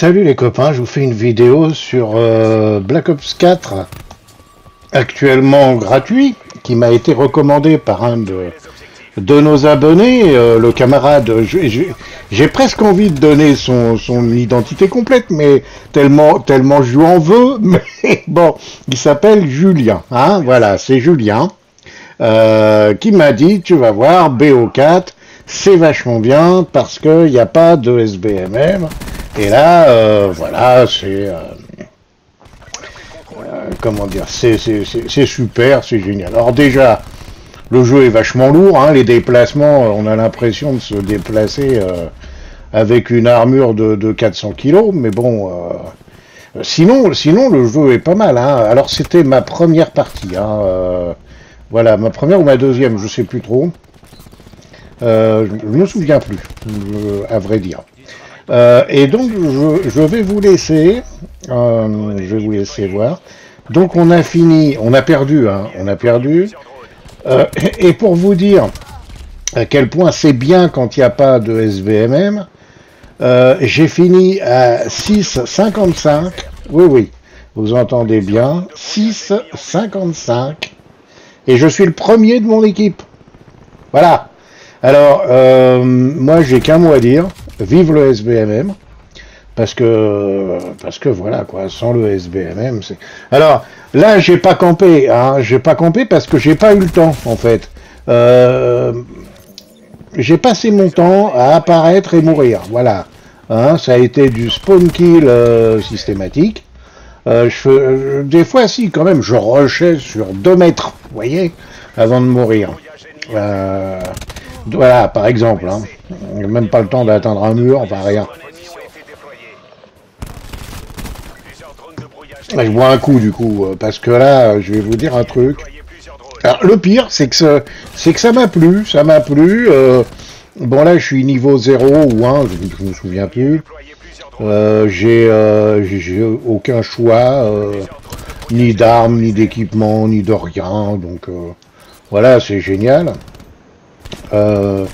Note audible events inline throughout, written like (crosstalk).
Salut les copains, je vous fais une vidéo sur euh, Black Ops 4, actuellement gratuit, qui m'a été recommandé par un de, nos abonnés, euh, le camarade. J'ai presque envie de donner son, son, identité complète, mais tellement, tellement je lui en veux. (laughs) Mais bon, il s'appelle Julien, hein, voilà, c'est Julien, euh, qui m'a dit, tu vas voir, BO4, c'est vachement bien parce qu'il n'y a pas de SBMM. Et là, euh, voilà, c'est... Euh, euh, comment dire C'est super, c'est génial. Alors déjà, le jeu est vachement lourd, hein, les déplacements, on a l'impression de se déplacer avec une armure de, 400 kg, mais bon... sinon, sinon, le jeu est pas mal. Hein. Alors c'était ma première partie. Hein, voilà, ma première ou ma deuxième, je sais plus trop. je ne me souviens plus, à vrai dire. Euh, et donc, je, vais vous laisser, euh, je vais vous laisser voir. Donc, on a fini, on a perdu, hein, on a perdu. Euh, et pour vous dire à quel point c'est bien quand il n'y a pas de SVMM, j'ai fini à 6,55. Oui, oui, vous entendez bien, 6,55. Et je suis le premier de mon équipe. Voilà. Alors, moi, j'ai qu'un mot à dire vive le SBMM, parce que, parce que voilà, quoi, sans le SBMM, c'est... Alors, là, j'ai pas campé, hein, j'ai pas campé parce que j'ai pas eu le temps, en fait. Euh, j'ai passé mon temps à apparaître et mourir, voilà. Hein, ça a été du spawn kill euh, systématique. Euh, des fois, si, quand même, je rushais sur 2 mètres, vous voyez, avant de mourir. Voilà, par exemple. Hein. Même pas le temps d'atteindre un mur, enfin rien. Je bois un coup du coup, euh, parce que là, je vais vous dire un truc. Alors, le pire, c'est que, c'est que ça m'a plu, ça m'a plu. Euh, bon là, je suis niveau 0 ou 1, je, ne me souviens plus. Euh, j'ai aucun choix, ni d'armes, ni d'équipement, ni de rien. Donc voilà, c'est génial. Euh,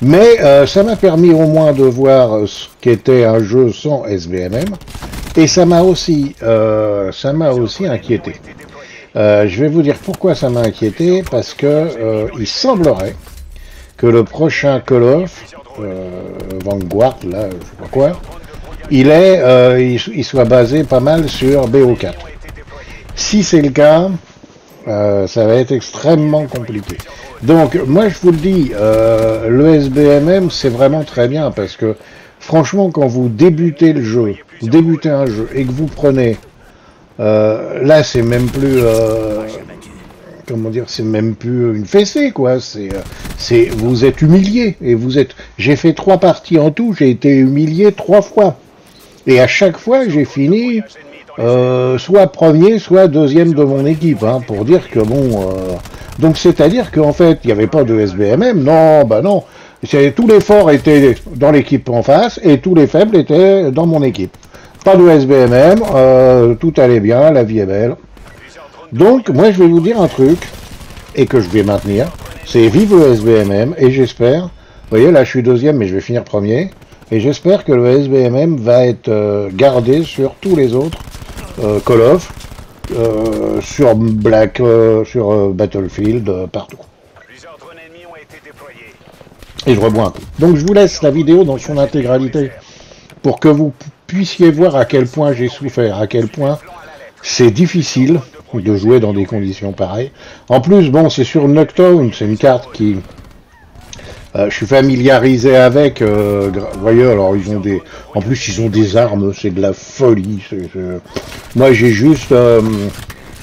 mais euh, ça m'a permis au moins de voir ce qu'était un jeu sans SBMM, et ça m'a aussi, euh, ça m'a aussi inquiété. je vais vous dire pourquoi ça m'a inquiété, parce que il semblerait que le prochain Call of, Vanguard, là, je sais pas quoi, il est, il, soit basé pas mal sur BO4. Si c'est le cas, ça va être extrêmement compliqué. Donc, moi, je vous le dis, euh, le SBMM, c'est vraiment très bien parce que, franchement, quand vous débutez le jeu, débutez un jeu et que vous prenez, euh, là, c'est même plus, euh, comment dire, c'est même plus une fessée, quoi. C'est, c'est, vous êtes humilié et vous êtes. J'ai fait trois parties en tout, j'ai été humilié trois fois et à chaque fois, j'ai fini. soit premier, soit deuxième de mon équipe, hein, pour dire que bon, donc c'est-à-dire qu'en fait, il n'y avait pas de SBMM. Non, bah non. Tous les forts étaient dans l'équipe en face et tous les faibles étaient dans mon équipe. Pas de SBMM, euh, tout allait bien, la vie est belle. Donc moi je vais vous dire un truc, et que je vais maintenir, c'est vive le SBMM, et j'espère, vous voyez là je suis deuxième mais je vais finir premier, et j'espère que le SBMM va être euh, gardé sur tous les autres euh, Call of, euh, sur Black, euh, sur euh, Battlefield, partout. Et je rebois un peu. Donc je vous laisse la vidéo dans son intégralité pour que vous puissiez voir à quel point j'ai souffert, à quel point c'est difficile de jouer dans des conditions pareilles. En plus, bon, c'est sur Nocturne, c'est une carte qui, je suis familiarisé avec. Euh, vous voyez, alors ils ont des. En plus, ils ont des armes, c'est de la folie. Moi, j'ai juste. Euh,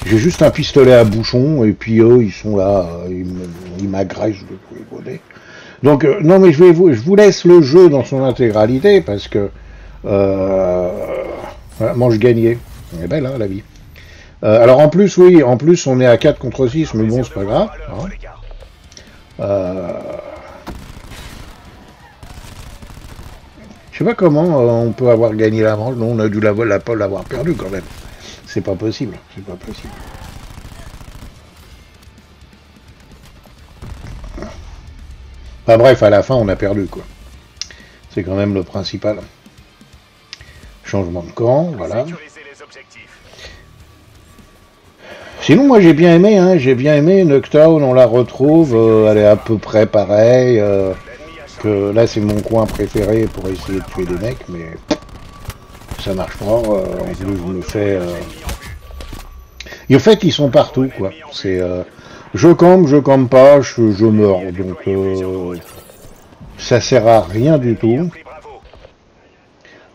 j'ai juste un pistolet à bouchon et puis eux, ils sont là, ils m'agressent de tous les Donc, non, mais je, vais vous, je vous laisse le jeu dans son intégralité parce que. Euh, je gagnais. Elle est belle, hein, la vie. alors, en plus, oui, en plus, on est à 4 contre 6, mais bon, c'est pas grave. Hein. Je sais pas comment euh, on peut avoir gagné la manche, non, on a dû la, la, l'avoir perdu quand même. C'est pas possible, c'est pas possible. Enfin bref, à la fin, on a perdu, quoi. C'est quand même le principal. Changement de camp, voilà. Sinon, moi j'ai bien aimé, hein, j'ai bien aimé Nuketown, on la retrouve, euh, elle est à peu près pareille. Euh, là, c'est mon coin préféré pour essayer de tuer des mecs, mais ça marche pas. Euh, en plus, je me fais. Et en fait, ils sont partout, quoi. C'est, je campe, je campe pas, je, je meurs, donc ça sert à rien du tout.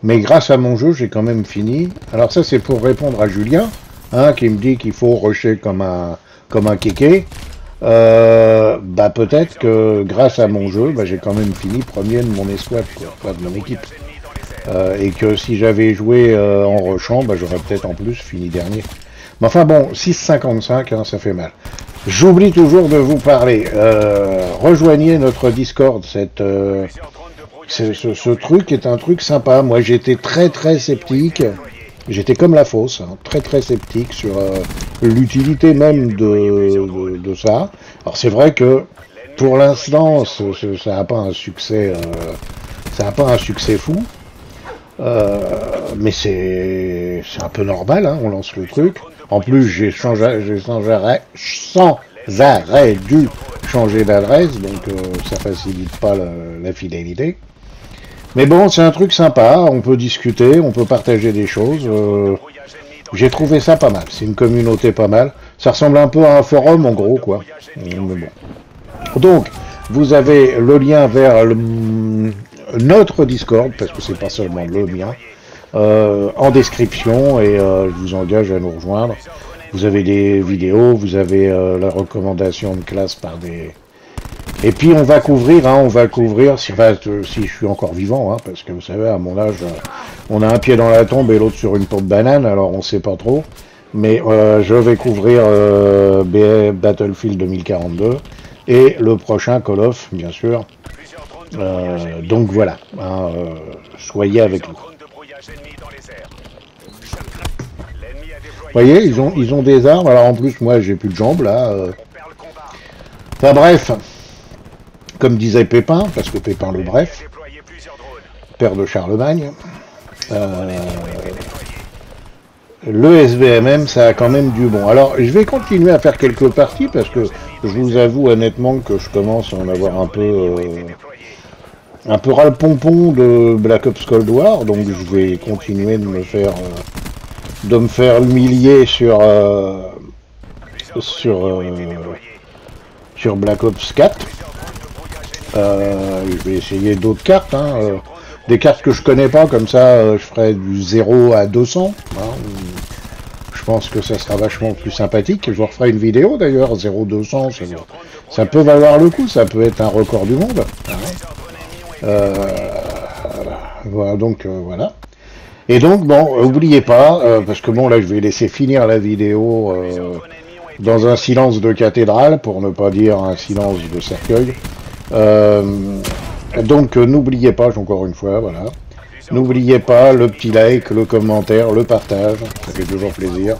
Mais grâce à mon jeu, j'ai quand même fini. Alors ça, c'est pour répondre à Julien. Hein, qui me dit qu'il faut rusher comme un, comme un kéké, euh, bah peut-être que grâce à mon jeu, bah, j'ai quand même fini premier de mon escouade, quoi, de mon équipe. Euh, et que si j'avais joué euh, en rushant, bah, j'aurais peut-être en plus fini dernier. Mais enfin bon, 6,55, hein, ça fait mal. J'oublie toujours de vous parler. rejoignez notre Discord, cette, ce, ce, truc est un truc sympa. Moi j'étais très très sceptique. J'étais comme la fausse, hein, très très sceptique sur euh, l'utilité même de, ça. Alors c'est vrai que pour l'instant, ça n'a pas un succès, euh, ça n'a pas un succès fou, euh, mais c'est un peu normal. Hein, on lance le truc. En plus, j'ai sans arrêt, sans arrêt dû changer d'adresse, donc ça facilite pas la fidélité. Mais bon, c'est un truc sympa, on peut discuter, on peut partager des choses. Euh, j'ai trouvé ça pas mal, c'est une communauté pas mal. Ça ressemble un peu à un forum en gros, quoi. Donc, vous avez le lien vers notre Discord, parce que c'est pas seulement le mien, euh, en description, et euh, je vous engage à nous rejoindre. Vous avez des vidéos, vous avez la recommandation de classe par des, et puis on va couvrir, hein, on va couvrir, si, si je suis encore vivant, hein, parce que vous savez, à mon âge, on a un pied dans la tombe et l'autre sur une tombe banane, alors on sait pas trop. Mais euh, je vais couvrir euh, Battlefield 2042 et le prochain Call of, bien sûr. Euh, donc voilà, hein, soyez avec nous. Vous voyez, ils ont, ils ont des armes. Alors en plus, moi, j'ai plus de jambes là. Enfin bref, comme disait Pépin, parce que Pépin le Bref, père de Charlemagne, euh, le SVMM, ça a quand même du bon. Alors, je vais continuer à faire quelques parties, parce que je vous avoue honnêtement que je commence à en avoir un peu... Euh, un peu ras le pompon de Black Ops Cold War, donc je vais continuer de me faire... Euh, de me faire humilier sur... sur... sur Black Ops 4. Euh, je vais essayer d'autres cartes, hein, euh, des cartes que je connais pas, comme ça euh, je ferai du 0 à 200. Hein, je pense que ça sera vachement plus sympathique. Je vous referai une vidéo d'ailleurs, 0-200, ça, ça, peut valoir le coup, ça peut être un record du monde. Hein. voilà, donc voilà. Et donc, bon, oubliez pas, parce que bon, là, je vais laisser finir la vidéo dans un silence de cathédrale, pour ne pas dire un silence de cercueil. Euh, donc euh, n'oubliez pas, encore une fois, voilà. N'oubliez pas le petit like, le commentaire, le partage, ça fait toujours plaisir.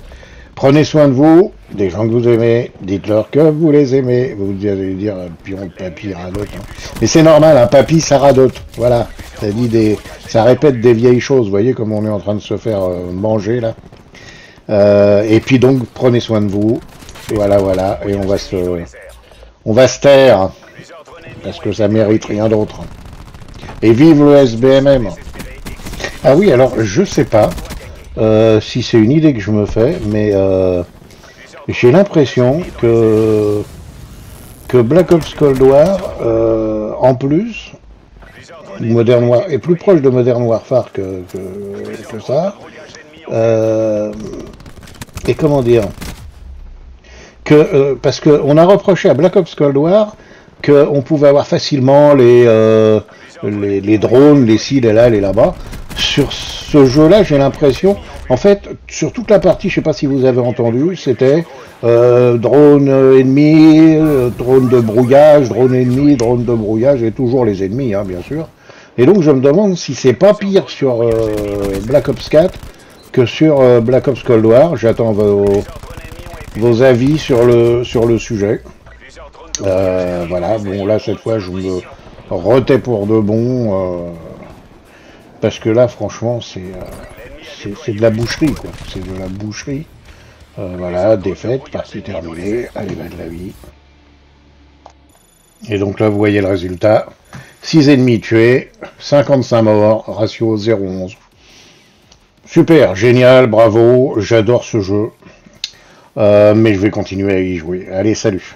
Prenez soin de vous, des gens que vous aimez, dites-leur que vous les aimez. Vous allez dire pion de papy radote. Hein. Mais c'est normal, un papy ça radote. Voilà. Ça dit des. ça répète des vieilles choses, vous voyez comme on est en train de se faire euh, manger là. et puis donc prenez soin de vous. Voilà, voilà. Et on va se. On va se taire parce que ça mérite rien d'autre. Et vive le SBMM Ah oui, alors je sais pas euh, si c'est une idée que je me fais, mais euh, j'ai l'impression que Black Ops Cold War, euh, en plus, Modern War est plus proche de Modern Warfare que, ça. et comment dire parce qu'on a reproché à Black Ops Cold War qu'on pouvait avoir facilement les, euh, les, drones, les ci, les là, les là-bas. Sur ce jeu-là, j'ai l'impression, en fait, sur toute la partie, je sais pas si vous avez entendu, c'était euh, drone ennemi, euh, drone de brouillage, drone ennemi, drone de brouillage, et toujours les ennemis, hein, bien sûr. Et donc je me demande si c'est pas pire sur Black Ops 4 que sur Black Ops Cold War. J'attends vos, vos avis sur le, sur le sujet. Euh, voilà, bon là cette fois je me retais pour de bon. Euh, Parce que là, franchement, c'est euh, c'est de la boucherie, quoi. C'est de la boucherie. Voilà, défaite, partie terminée. Allez, va de la vie. Et donc là, vous voyez le résultat. 6 ennemis tués, 55 morts, ratio 0,11. Super, génial, bravo, j'adore ce jeu. Mais je vais continuer à y jouer. Allez, salut